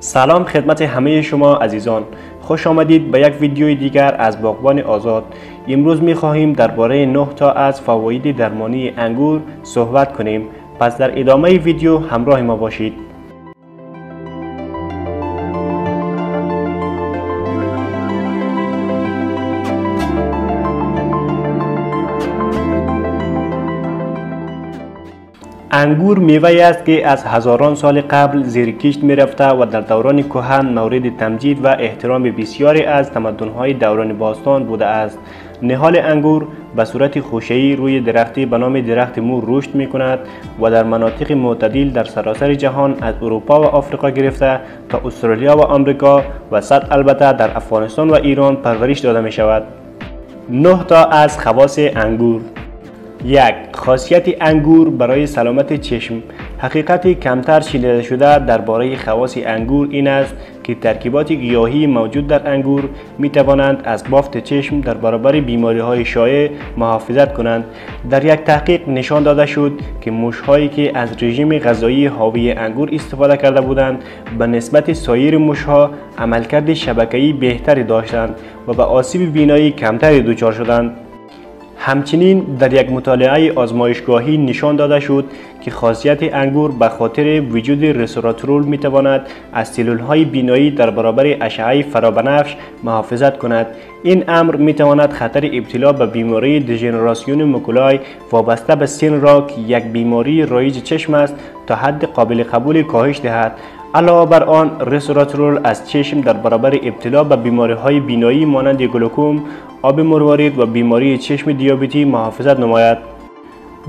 سلام خدمت همه شما عزیزان. خوش آمدید به یک ویدیوی دیگر از باغبان آزاد. امروز می خواهیم درباره 9 تا از فواید درمانی انگور صحبت کنیم. پس در ادامه ویدیو همراه ما باشید. انگور میوه است که از هزاران سال قبل زیر کشت می رفته و در دوران کهن مورد تمجید و احترام بسیاری از تمدنهای دوران باستان بوده است. نهال انگور به صورت خوشه‌ای روی درختی به نام درخت مور رشد می کند و در مناطق معتدل در سراسر جهان از اروپا و آفریقا گرفته تا استرالیا و آمریکا و صد البته در افغانستان و ایران پرورش داده می شود. 9 تا از خواص انگور یک خاصیت انگور برای سلامت چشم. حقیقت کمتر شنیده شده درباره خواص انگور این است که ترکیبات گیاهی موجود در انگور می توانند از بافت چشم در برابر بیماری های شایع محافظت کنند. در یک تحقیق نشان داده شد که هایی که از رژیم غذایی حاوی انگور استفاده کرده بودند به نسبت سایر موشها عملکرد شبکه‌ای بهتری داشتند و به آسیب بینایی کمتری دچار شدند. همچنین در یک مطالعه آزمایشگاهی نشان داده شد که خاصیت انگور به خاطر وجود رسوراترول می تواند از سلول های بینایی در برابر اشعه فرابنفش محافظت کند. این امر می تواند خطر ابتلا به بیماری دژنراسیون مکولای وابسته به سن را که یک بیماری رایج چشم است تا حد قابل قبول کاهش دهد. علاوه بر آن رسوراترول از چشم در برابر ابتلا به بیماری های بینایی مانند گلوکوم آب مروارید و بیماری چشم دیابتی محافظت نماید.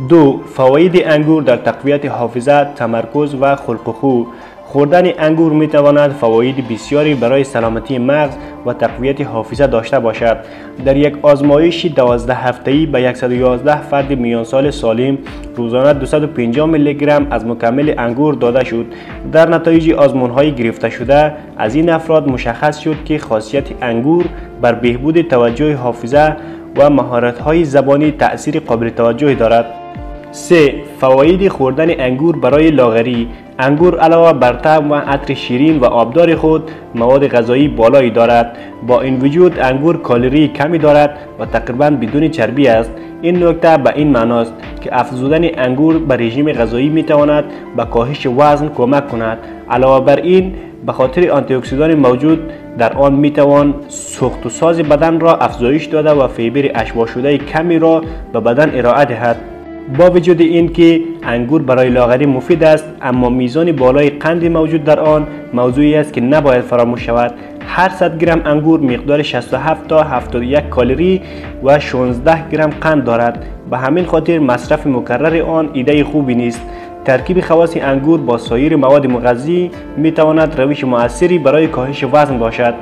دو فواید انگور در تقویت حافظه تمرکز و خلق خو. خوردن انگور می تواند فواید بسیاری برای سلامتی مغز و تقویت حافظه داشته باشد. در یک آزمایش 12 هفته‌ای به 111 فرد میان سال سالم روزانه 250 میلی گرم از مکمل انگور داده شد. در نتایج آزمون های گرفته شده از این افراد مشخص شد که خاصیت انگور بر بهبود توجه حافظه و مهارت های زبانی تأثیر قابل توجهی دارد. 3. فواید خوردن انگور برای لاغری. انگور علاوه بر طعم و عطر شیرین و آبدار خود مواد غذایی بالایی دارد. با این وجود انگور کالری کمی دارد و تقریبا بدون چربی است. این نکته به این معناست که افزودن انگور به رژیم غذایی می تواند به کاهش وزن کمک کند. علاوه بر این به خاطر آنتی اکسیدان موجود در آن می توان سوخت و ساز بدن را افزایش داده و فیبر اشباع شده کمی را به بدن ارائه دهد. با وجود این که انگور برای لاغری مفید است اما میزان بالای قند موجود در آن موضوعی است که نباید فراموش شود. هر 100 گرم انگور مقدار 67 تا 71 کالری و 16 گرم قند دارد. به همین خاطر مصرف مکرر آن ایده خوبی نیست. ترکیب خواص انگور با سایر مواد مغذی می تواند روش موثری برای کاهش وزن باشد.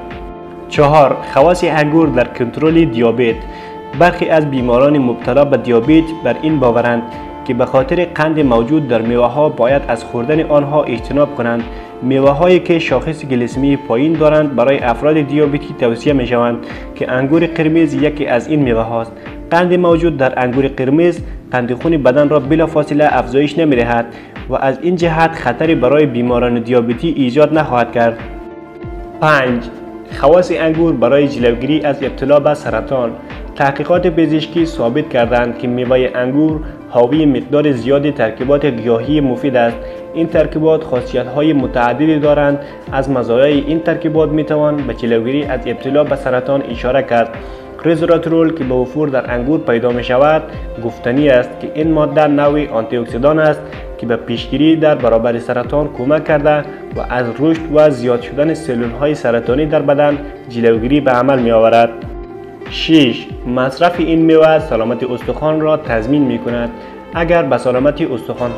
چهار خواص انگور در کنترل دیابت. برخی از بیماران مبتلا به دیابت بر این باورند که به خاطر قند موجود در میوه ها باید از خوردن آنها اجتناب کنند. میوه هایی که شاخص گلیسمی پایین دارند برای افراد دیابتی توصیه می شوند که انگور قرمز یکی از این میوه هاست قند موجود در انگور قرمز قند خون بدن را بلا فاصله افزایش نمی دهد و از این جهت خطری برای بیماران دیابتی ایجاد نخواهد کرد. 5 خواص انگور برای جلوگیری از ابتلا به سرطان. تحقیقات پزشکی ثابت کردند که میوه انگور حاوی مقدار زیادی ترکیبات گیاهی مفید است. این ترکیبات خاصیت های متعددی دارند. از مزایای این ترکیبات می توان به جلوگیری از ابتلا به سرطان اشاره کرد. رزوراترول که به وفور در انگور پیدا می شود گفتنی است که این ماده نوعی آنتی اکسیدان است که به پیشگیری در برابر سرطان کمک کرده و از رشد و زیاد شدن سلول های سرطانی در بدن جلوگیری به عمل می آورد 6. مصرف این میوه سلامت استخوان را تضمین می کند. اگر به سلامت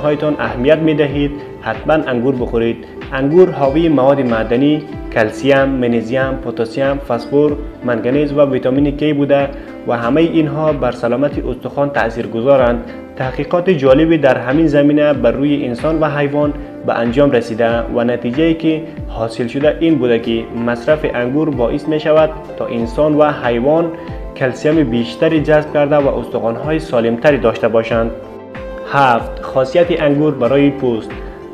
هایتان اهمیت می دهید حتما انگور بخورید. انگور حاوی مواد معدنی، کلسیم، منیزیم، پتاسیم، فسفر، منگنیز و ویتامین کی بوده و همه اینها بر سلامت استخوان تأثیر گذارند. تحقیقات جالبی در همین زمینه بر روی انسان و حیوان به انجام رسیده و نتیجه ای که حاصل شده این بوده که مصرف انگور باعث می شود تا انسان و حیوان کلسیم بیشتری جذب کرده و استخوان‌های سالمتری داشته باشند. هفت خاصیت انگور برای پوست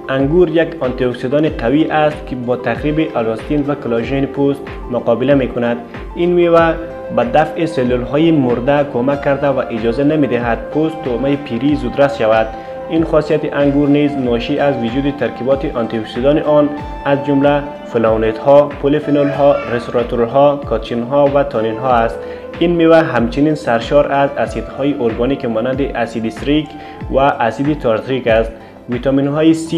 انگور یک آنتی اکسیدان قوی است که با تخریب الاستین و کلاژن پوست مقابله می کند این میوه به دفع سلول های مرده کمک کرده و اجازه نمی دهد پوست طعمه پیری زودرس شود. این خاصیت انگور نیز ناشی از وجود ترکیبات آنتی اکسیدان آن از جمله فلاونوئید ها، پلی فنول ها، رسوراترول ها، کاتچین ها و تانین ها است. این میوه همچنین سرشار از اسیدهای ارگانیک مانند اسید سیتریک و اسید تارتریک است. ویتامین های C,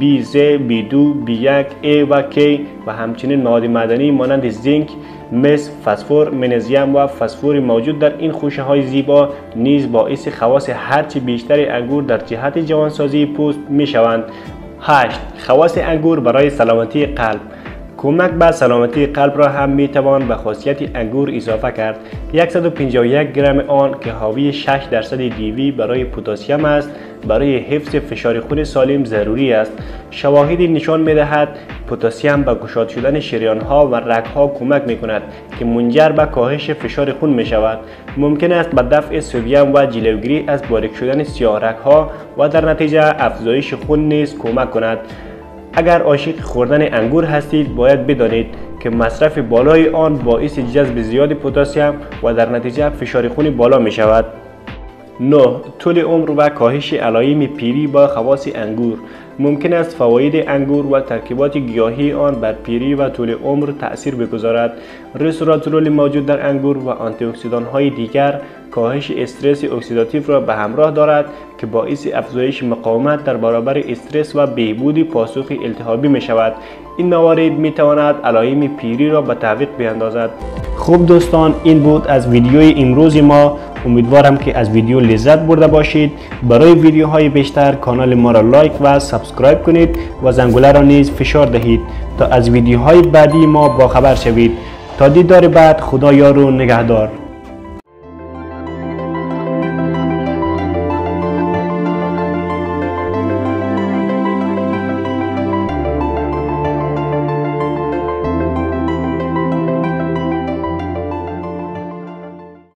B, Z, B2, B1, A و K و همچنین مواد معدنی مانند زینک، مس، فسفر، منیزیم و فسفور موجود در این خوشه های زیبا نیز باعث خواص هرچی بیشتر انگور در جهت جوانسازی پوست می شوند. 8. خواص انگور برای سلامتی قلب کمک به سلامتی قلب را هم می توان به خاصیت انگور اضافه کرد 151 گرم آن که حاوی 6 درصد دیوی برای پتاسیم است برای حفظ فشار خون سالم ضروری است شواهدی نشان می دهد پتاسیم به گشاد شدن شریان ها و رگ ها کمک می کند که منجر به کاهش فشار خون می شود ممکن است به دفع سودیم و جلوگیری از باریک شدن سیاه رگ ها و در نتیجه افزایش خون نیز کمک کند. اگر عاشق خوردن انگور هستید باید بدانید که مصرف بالای آن باعث جذب زیاد پتاسیم و در نتیجه فشار خون بالا می شود 9. طول عمر و کاهش علایم پیری با خواص انگور ممکن است فواید انگور و ترکیبات گیاهی آن بر پیری و طول عمر تأثیر بگذارد رسوراترول موجود در انگور و آنتی های دیگر کاهش استرس اکسیداتیو را به همراه دارد که باعث افزایش مقاومت در برابر استرس و بهبود پاسخ التهابی می شود این موارد می تواند علایم پیری را به تعویق بیندازد خوب دوستان این بود از ویدیوی امروز ما. امیدوارم که از ویدیو لذت برده باشید. برای ویدیوهای بیشتر کانال ما را like و subscribe کنید و زنگوله را نیز فشار دهید تا از ویدیوهای بعدی ما با خبر شوید. تا دیدار بعد خدا یار و نگهدار.